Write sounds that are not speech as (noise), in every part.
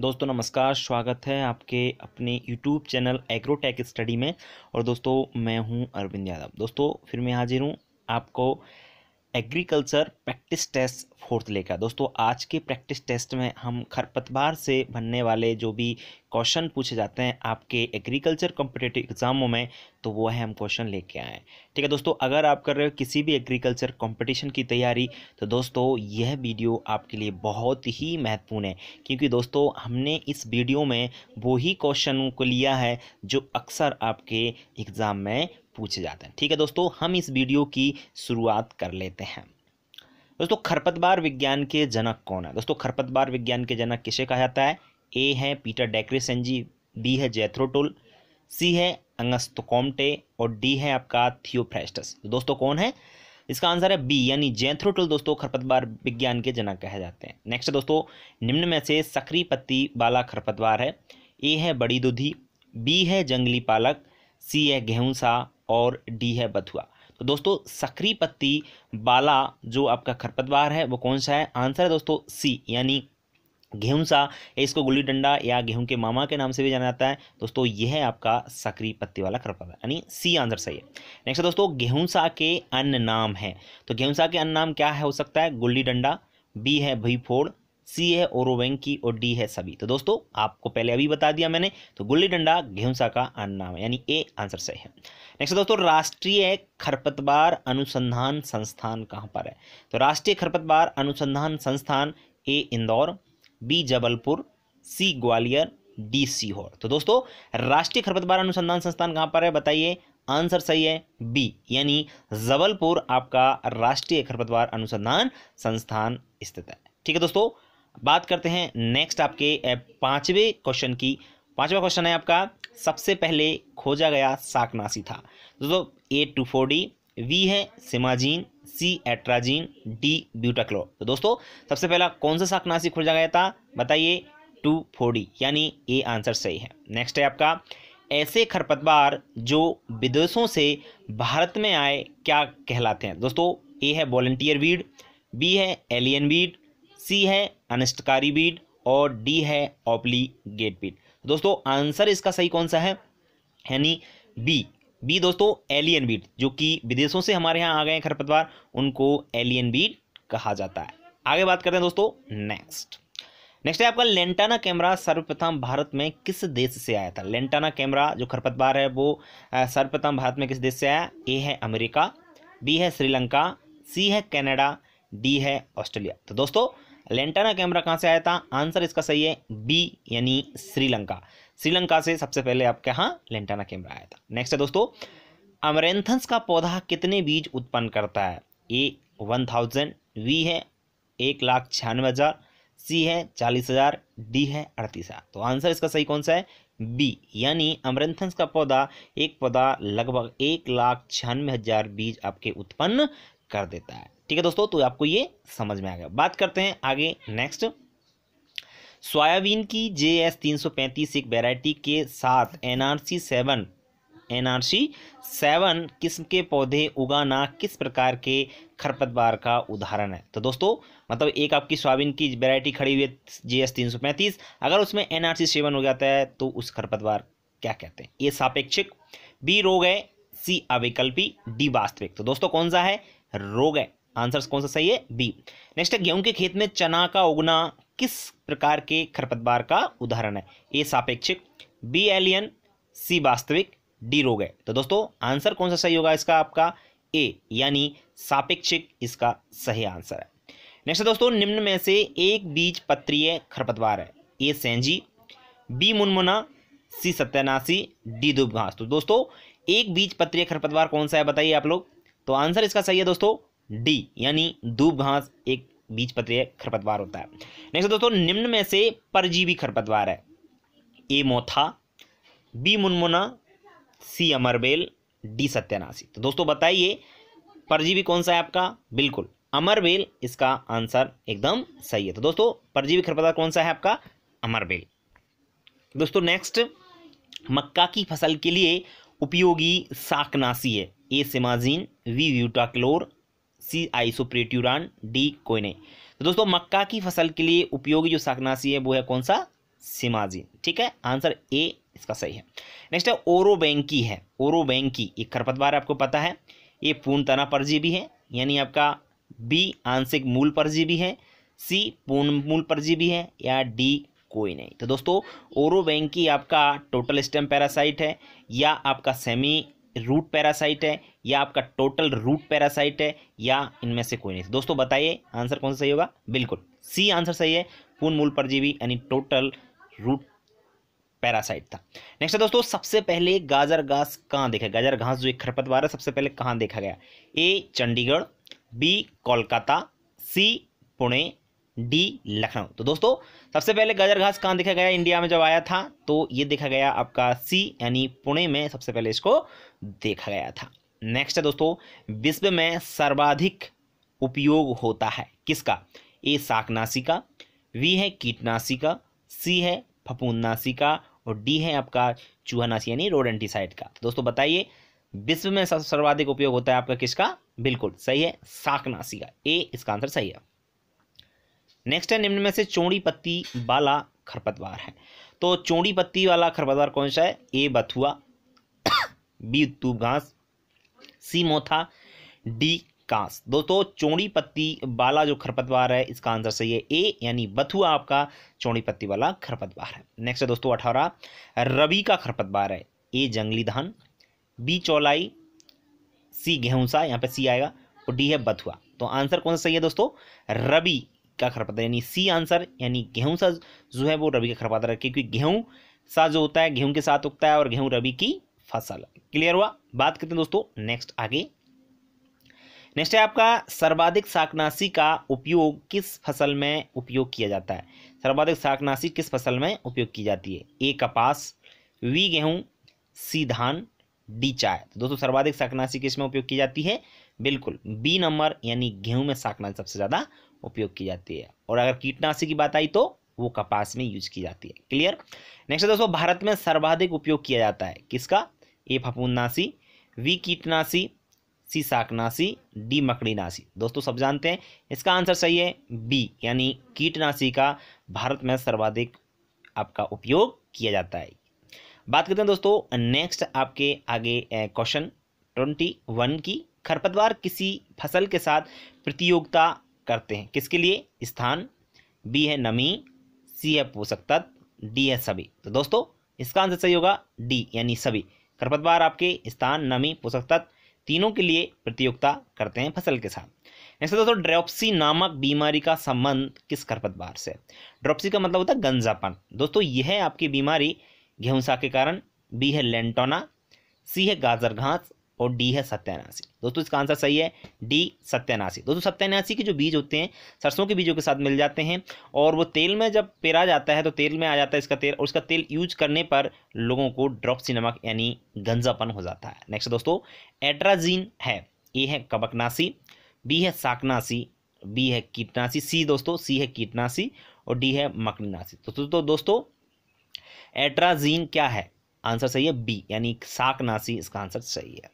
दोस्तों, नमस्कार, स्वागत है आपके अपने यूट्यूब चैनल एग्रोटेक स्टडी में। और दोस्तों, मैं हूँ अरविंद यादव। दोस्तों, फिर मैं हाजिर हूँ आपको एग्रीकल्चर प्रैक्टिस टेस्ट फोर्थ लेकर। दोस्तों, आज के प्रैक्टिस टेस्ट में हम खरपतवार से बनने वाले जो भी क्वेश्चन पूछे जाते हैं आपके एग्रीकल्चर कॉम्पिटेटिव एग्जामों में तो वो है हम क्वेश्चन लेके आए ठीक है दोस्तों, अगर आप कर रहे हो किसी भी एग्रीकल्चर कंपटीशन की तैयारी तो दोस्तों, यह वीडियो आपके लिए बहुत ही महत्वपूर्ण है, क्योंकि दोस्तों, हमने इस वीडियो में वो ही क्वेश्चन को लिया है जो अक्सर आपके एग्ज़ाम में पूछे जाते हैं। ठीक है दोस्तों, हम इस वीडियो की शुरुआत कर लेते हैं। दोस्तों, खरपतवार विज्ञान के जनक कौन है? दोस्तों, खरपतवार विज्ञान के जनक किसे कहा जाता है? ए है पीटर डेक्रेसेंजी बी है जैथ्रोटोल, सी है अंगस्तोकोमटे और डी है आपका थियोफ्रेस्टस। दोस्तों, कौन है? इसका आंसर है बी, यानी जैथ्रोटोल दोस्तों खरपतवार विज्ञान के जनक कहे जाते हैं। नेक्स्ट दोस्तों, निम्न में से सक्रिय पत्ती वाला खरपतवार है। ए है बड़ी दुधी, बी है जंगली पालक, सी है गेहूंसा और डी है बथुआ। तो दोस्तों सक्रिय पत्ती बाला जो आपका खरपतवार है, वो कौन सा है? आंसर है दोस्तों सी यानी गेहूंसा इसको गुल्ली डंडा या गेहूँ के मामा के नाम से भी जाना जाता है। दोस्तों, यह है आपका सक्रिय पत्ती वाला खरपतवार, यानी सी आंसर सही है। नेक्स्ट दोस्तों गेहूंसा के अन्य नाम है। तो गेहूंसा के अन्य नाम क्या है? हो सकता है गुल्ली डंडा बी है भई फोड़ सी है ओरोवेंकी और डी है सभी तो दोस्तों, आपको पहले अभी बता दिया मैंने तो गुल्ली डंडा गेहूंसा का अन्य नाम है, यानी ए आंसर सही है। नेक्स्ट दोस्तों, राष्ट्रीय खरपतवार अनुसंधान संस्थान कहाँ पर है? तो राष्ट्रीय खरपतवार अनुसंधान संस्थान A Indore, B Jabalpur, C Gwalior, D Sehore. तो दोस्तों, राष्ट्रीय खरपतवार अनुसंधान संस्थान कहाँ पर है? बताइए। आंसर सही है बी, यानी जबलपुर आपका राष्ट्रीय खरपतवार अनुसंधान संस्थान स्थित है। ठीक है दोस्तों, बात करते हैं नेक्स्ट आपके पाँचवें क्वेश्चन की। पांचवा क्वेश्चन है आपका, सबसे पहले खोजा गया साकनासी था। दोस्तों A two four D V है सिमाजीन सी एट्राजीन डी ब्यूटाक्लो तो दोस्तों, सबसे पहला कौन सा साकनासी खोजा गया था? बताइए, टू फोर डी यानी ए आंसर सही है। नेक्स्ट है आपका, ऐसे खरपतवार जो विदेशों से भारत में आए, क्या कहलाते हैं? दोस्तों ए है वॉल्टियर वीड बी है एलियन वीड सी है अनिष्टकारी बीड और डी है ऑपली गेट बीड दोस्तों, आंसर इसका सही कौन सा है? यानी बी बी दोस्तों एलियन बीट जो कि विदेशों से हमारे यहाँ आ गए हैं खरपतवार, उनको एलियन बीट कहा जाता है। आगे बात करते हैं दोस्तों नेक्स्ट नेक्स्ट है आपका लेंटाना कैमरा सर्वप्रथम भारत में किस देश से आया था? लेंटाना कैमरा जो खरपतवार है, वो सर्वप्रथम भारत में किस देश से आया? ए है अमेरिका बी है श्रीलंका सी है कनाडा डी है ऑस्ट्रेलिया। तो दोस्तों लेंटाना कैमरा कहाँ से आया था? आंसर इसका सही है बी यानी श्रीलंका। श्रीलंका से सबसे पहले आपके यहाँ लेंटाना कैमरा आया था। नेक्स्ट है दोस्तों अमरेंथस का पौधा कितने बीज उत्पन्न करता है? ए वन थाउज़ेंड वी है एक लाख छियानवे हज़ार सी है चालीस हज़ार डी है अड़तीस हज़ार। तो आंसर इसका सही कौन सा है? बी यानी अमरेंथस का पौधा एक पौधा लगभग एक लाख छियानवे हज़ार बीज आपके उत्पन्न कर देता है। ठीक है दोस्तों तो आपको ये समझ में आ गया। बात करते हैं आगे नेक्स्ट सोयाबीन की जे एस तीन सौ पैंतीस एक वेराइटी के साथ N R C seven N R C seven किस्म के पौधे उगाना किस प्रकार के खरपतवार का उदाहरण है? तो दोस्तों मतलब एक आपकी सोयाबीन की वेराइटी खड़ी हुई है जे एस तीन सौ पैंतीस। अगर उसमें एन आर सी सेवन हो जाता है तो उस खरपतवार क्या कहते हैं? ए सापेक्षिक। बी रोग है, सी अविकल्पी डी वास्तविक। तो दोस्तों, कौन सा है? रोग है। आंसर कौन सा सही है? बी। नेक्स्ट है, गेहूँ के खेत में चना का उगना किस प्रकार के खरपतवार का उदाहरण है? ए, सापेक्षिक, बी एलियन सी, वास्तविक, डी, रोग है। तो दोस्तों, आंसर कौन सा सही होगा इसका आपका? ए, यानी सापेक्षिक इसका सही आंसर है। नेक्स्ट दोस्तों, निम्न में से एक बीज पत्रीय खरपतवार है। ए, सेंजी, बी, मुनमुना, सी, सत्यानाशी, डी दुबघास तो दोस्तों, एक बीज पत्रीय खरपतवार कौन सा है बताइए आप लोग? तो आंसर इसका सही है दोस्तों डी, यानी दूब घास एक बीज पत्रीय खरपतवार होता है। नेक्स्ट दोस्तों, निम्न में से परजीवी खरपतवार है। ए, मोथा, बी, मुनमुना, सी, अमरबेल, डी, सत्यानाशी। तो दोस्तों, बताइए, परजीवी कौन सा है आपका? बिल्कुल, अमरबेल, इसका आंसर एकदम सही है। तो दोस्तों, परजीवी खरपतवार कौन सा है आपका? अमरबेल। दोस्तों नेक्स्ट मक्का की फ़सल के लिए उपयोगी शाकनाशी है। ए, सिमाजीन, वी व्यूटाक्लोर सी आइसोप्रेट्यूरान डी कोयने तो दोस्तों, मक्का की फ़सल के लिए उपयोगी जो शाकनाशी है, वो है कौन सा? सिमाजीन ठीक है? आंसर ए इसका सही है। नेक्स्ट है, ओरोबैंकी है। ओरोबैंकी, एक खरपतवार आपको पता है। ये पूर्ण तना परजीवी है, यानी आपका बी आंशिक मूल परजीवी है, सी पूर्ण मूल परजीवी है, या डी कोई नहीं तो दोस्तों, ओरोबैंकी आपका टोटल स्टेम पैरासाइट है, या आपका सेमी रूट पैरासाइट है, या आपका टोटल रूट पैरासाइट है, या इनमें से कोई नहीं। दोस्तों, बताइए आंसर कौन सा सही होगा? बिल्कुल सी आंसर सही है, पूर्ण मूल परजीवी, यानी टोटल रूट पैरासाइट था। नेक्स्ट है दोस्तों, सबसे पहले गाजर घास कहाँ देखा गाजर घास जो एक खरपतवार है, सबसे पहले कहाँ देखा गया? A Chandigarh B Kolkata C Pune D, Lucknow. तो दोस्तों, सबसे पहले गाजर घास कहाँ देखा गया? इंडिया में जब आया था तो ये देखा गया आपका सी, यानी पुणे में सबसे पहले इसको देखा गया था। नेक्स्ट है दोस्तों, विश्व में सर्वाधिक उपयोग होता है किसका? ए शाकनाशी का वी है कीटनाशी का सी है फपूंदनाशी का और डी है आपका चूहानाशी, यानी रोडेंटिसाइड का। तो दोस्तों, बताइए, विश्व में सर्वाधिक उपयोग होता है आपका किसका? बिल्कुल, सही है शाकनाशी का ए, इसका आंसर सही है। नेक्स्ट है, निम्न में से चौड़ी पत्ती वाला खरपतवार है। तो चौड़ी पत्ती वाला खरपतवार कौन सा है? ए, बथुआ, (coughs) बी तूब घास, सी, मोथा, डी, कांस। दोस्तों चौड़ी पत्ती वाला जो खरपतवार है, इसका आंसर सही है ए, यानी बथुआ आपका चौड़ी पत्ती वाला खरपतवार है। नेक्स्ट है दोस्तों, अठारह। रबी का खरपतवार है। ए, जंगली धान, बी, चौलाई, सी गेहूंसा यहाँ पे सी आएगा, और डी है बथुआ। तो आंसर कौन सा सही है दोस्तों? रबी। का खरपतवार, यानी सी आंसर, यानी गेहूँ सा जो है वो रबी का खरपतवार है क्योंकि गेहूँ सा जो होता है, गेहूँ के साथ उगता है और गेहूँ रबी की फ़सल। क्लियर हुआ? बात करते हैं दोस्तों नेक्स्ट आगे। नेक्स्ट है आपका, सर्वाधिक शाकनाशी का उपयोग किस फ़सल में उपयोग किया जाता है? सर्वाधिक शाकनाशी किस फ़सल में उपयोग की जाती है? ए कपास वी गेहूँ सी धान डी चाय। तो दोस्तों, सर्वाधिक शाकनाशी किसमें उपयोग की जाती है? बिल्कुल बी नंबर, यानी गेहूँ में शाकनाशी सबसे ज़्यादा उपयोग की जाती है। और अगर कीटनाशी की बात आई तो वो कपास में यूज़ की जाती है। क्लियर? नेक्स्ट दोस्तों, भारत में सर्वाधिक उपयोग किया जाता है। किसका? ए फफूंदनाशी वी कीटनाशी सी शाकनाशी डी मकड़ीनाशी। दोस्तों, सब जानते हैं? इसका आंसर सही है बी यानी कीटनाशी का भारत में सर्वाधिक आपका उपयोग किया जाता है। बात करते हैं दोस्तों नेक्स्ट आपके आगे क्वेश्चन ट्वेंटी वन की। खरपतवार किसी फ़सल के साथ प्रतियोगिता करते हैं। किसके लिए? स्थान बी है नमी सी है पोषक तत्व डी है सभी। तो दोस्तों, इसका आंसर सही होगा डी यानी सभी। खरपतवार आपके स्थान, नमी पोषक तत्व तीनों के लिए प्रतियोगिता करते हैं फ़सल के साथ। नेक्स्ट दोस्तों, ड्रोप्सी नामक बीमारी का संबंध किस खरपतवार से? ड्रोप्सी का मतलब होता है गंजापन। दोस्तों, यह है आपकी बीमारी गेहूंसा के कारण बी है लेंटोना सी है गाजर घास और डी है सत्यानाशी। दोस्तों इसका आंसर सही है डी सत्यानाशी। दोस्तों सत्यानाशी के जो बीज होते हैं सरसों के बीजों के साथ मिल जाते हैं और वो तेल में जब पेरा जाता है तो तेल में आ जाता है इसका तेल और उसका तेल यूज़ करने पर लोगों को ड्रॉप्सी नमक यानी गंजापन हो जाता है। नेक्स्ट दोस्तों एट्राजीन है। ए है कबकनाशी बी है साकनाशी बी है कीटनाशी सी दोस्तों सी है कीटनाशी और डी है मकनीनाशी तो, तो दोस्तों एट्राजीन क्या है? आंसर सही है बी यानी शाकनाशी इसका आंसर सही है।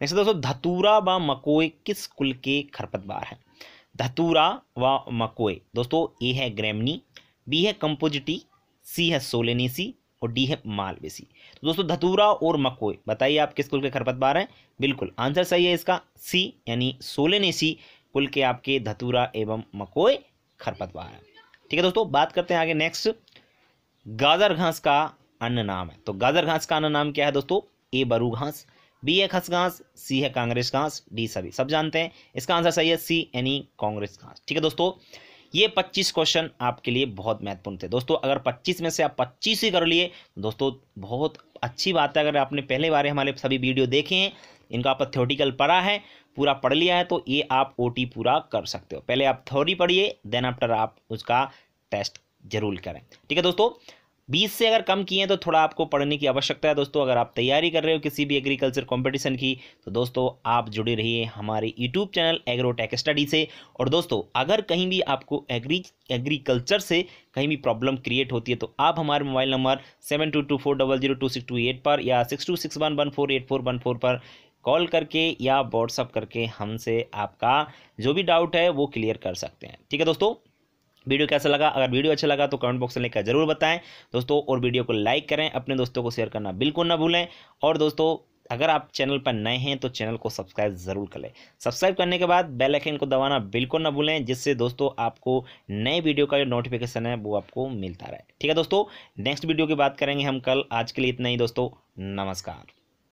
नेक्स्ट दोस्तों, धतूरा व मकोए किस कुल के खरपतवार है? धतूरा व मकोए, दोस्तों, ए है ग्रेमनी, बी है कंपोजिटी, सी है सोलेनेसी और डी है मालवेसी। तो दोस्तों, धतूरा और मकोए, बताइए आप किस कुल के खरपतवार हैं? बिल्कुल, आंसर सही है इसका, सी, यानी सोलेनेसी कुल के आपके धतूरा एवं मकोए खरपतवार है। ठीक है दोस्तों, बात करते हैं आगे नेक्स्ट गाजर घास का अन्य नाम है। तो गाजर घास का अन्य नाम क्या है दोस्तों? ए बरू घास। बी है खस घास सी है कांग्रेस घास डी सभी। सब जानते हैं, इसका आंसर सही है सी यानी कांग्रेस घास ठीक है दोस्तों, ये 25 क्वेश्चन आपके लिए बहुत महत्वपूर्ण थे। दोस्तों, अगर 25 में से आप 25 ही कर लिए, दोस्तों, बहुत अच्छी बात है। अगर आपने पहले बारे हमारे सभी वीडियो देखे हैं, इनका आप थ्योटिकल पढ़ा है, पूरा पढ़ लिया है तो ये आप ओटी पूरा कर सकते हो। पहले आप थ्योरी पढ़िए देन आफ्टर आप उसका टेस्ट ज़रूर करें। ठीक है दोस्तों बीस से अगर कम किए तो थोड़ा आपको पढ़ने की आवश्यकता है। दोस्तों, अगर आप तैयारी कर रहे हो किसी भी एग्रीकल्चर कंपटीशन की तो दोस्तों, आप जुड़े रहिए हमारे यूट्यूब चैनल एग्रोटेक स्टडी से। और दोस्तों, अगर कहीं भी आपको एग्री एग्रीकल्चर से कहीं भी प्रॉब्लम क्रिएट होती है तो आप हमारे mobile number seven two two four double zero two six two eight पर या six two six one one four eight four one four पर कॉल करके या व्हाट्सअप करके हमसे आपका जो भी डाउट है, वो क्लियर कर सकते हैं। ठीक है, दोस्तों? वीडियो कैसा लगा? अगर वीडियो अच्छा लगा तो कमेंट बॉक्स में लिखकर ज़रूर बताएँ। दोस्तों, और वीडियो को लाइक करें, अपने दोस्तों को शेयर करना बिल्कुल ना भूलें। और दोस्तों, अगर आप चैनल पर नए हैं तो चैनल को सब्सक्राइब ज़रूर कर लें। सब्सक्राइब करने के बाद बेल आइकन को दबाना बिल्कुल ना भूलें, जिससे दोस्तों आपको नए वीडियो का जो नोटिफिकेशन है, वो आपको मिलता रहे। ठीक है दोस्तों नेक्स्ट वीडियो की बात करेंगे हम कल। आज के लिए इतना ही दोस्तों, नमस्कार।